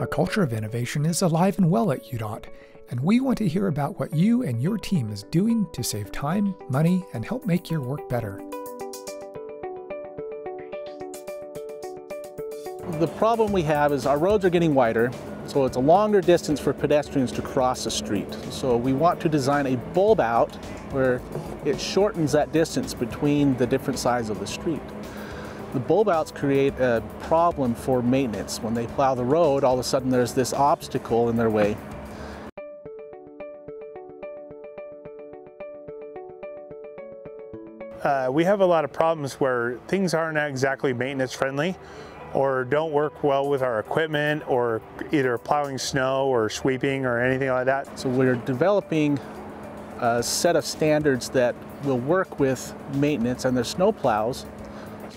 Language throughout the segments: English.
A culture of innovation is alive and well at UDOT, and we want to hear about what you and your team is doing to save time, money, and help make your work better. The problem we have is our roads are getting wider, so it's a longer distance for pedestrians to cross the street. So we want to design a bulb out where it shortens that distance between the different sides of the street. The bulb outs create a problem for maintenance. When they plow the road, all of a sudden there's this obstacle in their way. Uh, we have a lot of problems where things aren't exactly maintenance friendly or don't work well with our equipment or either plowing snow or sweeping or anything like that. So we're developing a set of standards that will work with maintenance and their snow plows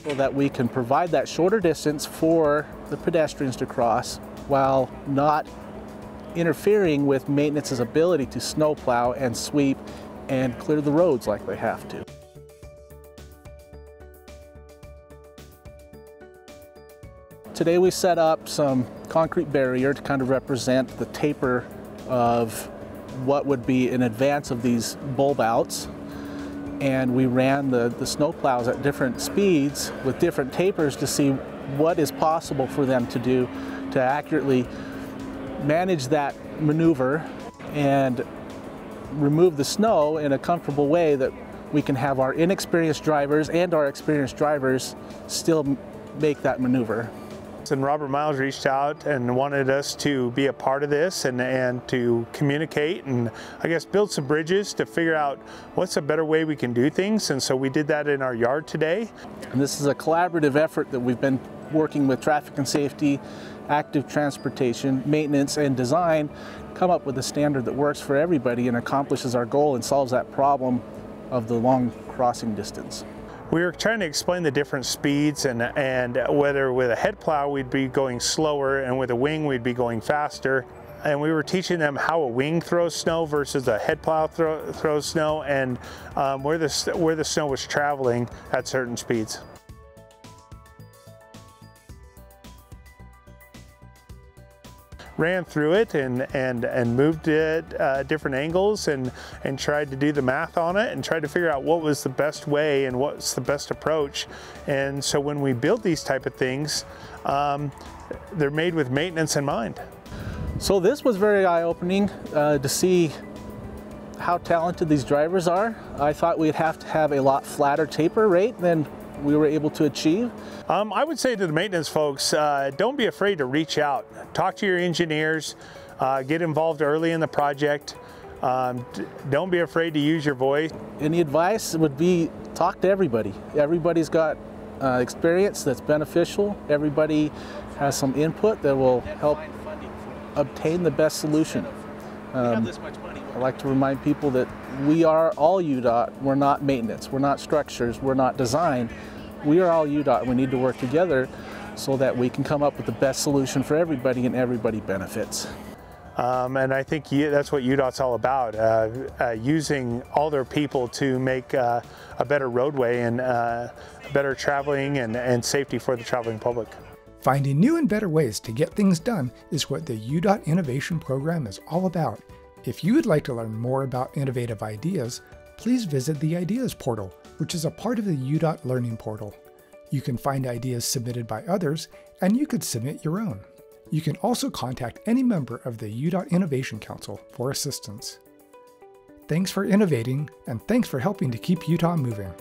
so that we can provide that shorter distance for the pedestrians to cross while not interfering with maintenance's ability to snowplow and sweep and clear the roads like they have to. Today we set up some concrete barrier to kind of represent the taper of what would be in advance of these bulb outs. And we ran the, the snow plows at different speeds with different tapers to see what is possible for them to do to accurately manage that maneuver and remove the snow in a comfortable way that we can have our inexperienced drivers and our experienced drivers still make that maneuver. And Robert Miles reached out and wanted us to be a part of this and, and to communicate and I guess build some bridges to figure out what's a better way we can do things. And so we did that in our yard today. And this is a collaborative effort that we've been working with traffic and safety, active transportation, maintenance, and design, come up with a standard that works for everybody and accomplishes our goal and solves that problem of the long crossing distance. We were trying to explain the different speeds and, and whether with a head plow we'd be going slower and with a wing we'd be going faster. And we were teaching them how a wing throws snow versus a head plow throw, throws snow and um, where, the, where the snow was traveling at certain speeds. Ran through it and, and, and moved it uh, different angles and, and tried to do the math on it and tried to figure out what was the best way and what's the best approach. And so when we build these type of things, um, they're made with maintenance in mind. So this was very eye-opening uh, to see how talented these drivers are. I thought we'd have to have a lot flatter taper rate than we were able to achieve? Um, I would say to the maintenance folks, uh, don't be afraid to reach out. Talk to your engineers, uh, get involved early in the project. Um, don't be afraid to use your voice. Any advice would be talk to everybody. Everybody's got uh, experience that's beneficial. Everybody has some input that will help obtain the best solution. Um, I like to remind people that we are all UDOT. We're not maintenance. We're not structures. We're not design. We are all UDOT. We need to work together so that we can come up with the best solution for everybody and everybody benefits. Um, and I think that's what UDOT's all about, uh, uh, using all their people to make uh, a better roadway and uh, better traveling and, and safety for the traveling public. Finding new and better ways to get things done is what the UDOT Innovation Program is all about. If you would like to learn more about innovative ideas, please visit the Ideas portal, which is a part of the UDOT Learning Portal. You can find ideas submitted by others, and you could submit your own. You can also contact any member of the UDOT Innovation Council for assistance. Thanks for innovating, and thanks for helping to keep Utah moving.